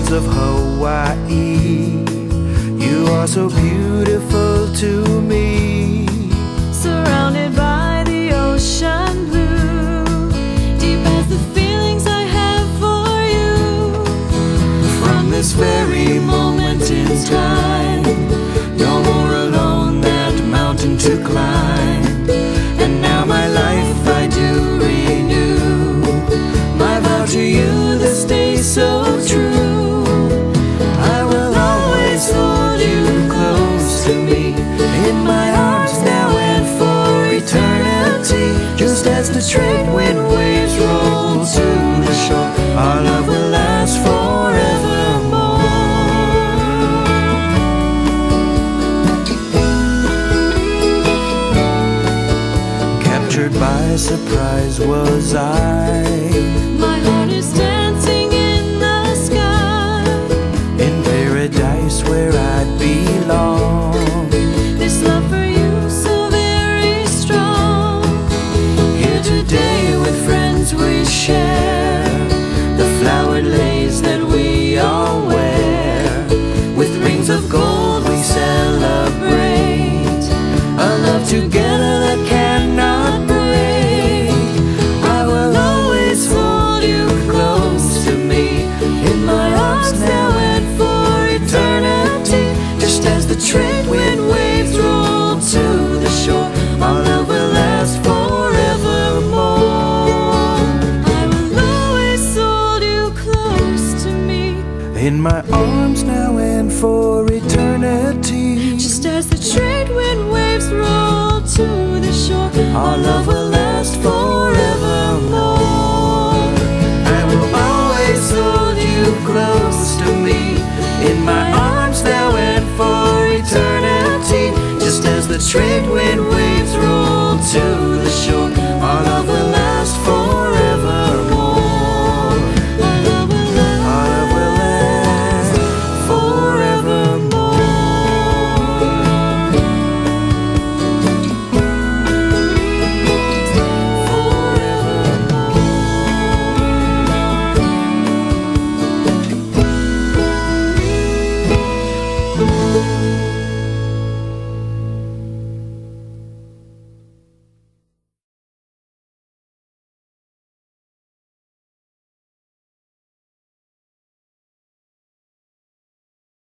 shores of Hawaii. You are so beautiful to me. Surrounded by the ocean blue, deep as the feelings I have for you. From this very moment in time, no more alone that mountain to climb. As the trade wind waves roll to the shore, our love will last forevermore. Captured by surprise was I. My heart is dancing in the sky. in paradise where I belong. Together that cannot break. I will always hold you close to me in my arms now and for eternity. Just as the trade waves roll to the shore, our love will last forevermore. I will always hold you close to me. In my arms now and for eternity. Our love will last forevermore. I will always hold you close to me. In my arms for eternity. Just as the trade wind waves roll to the shore, our love will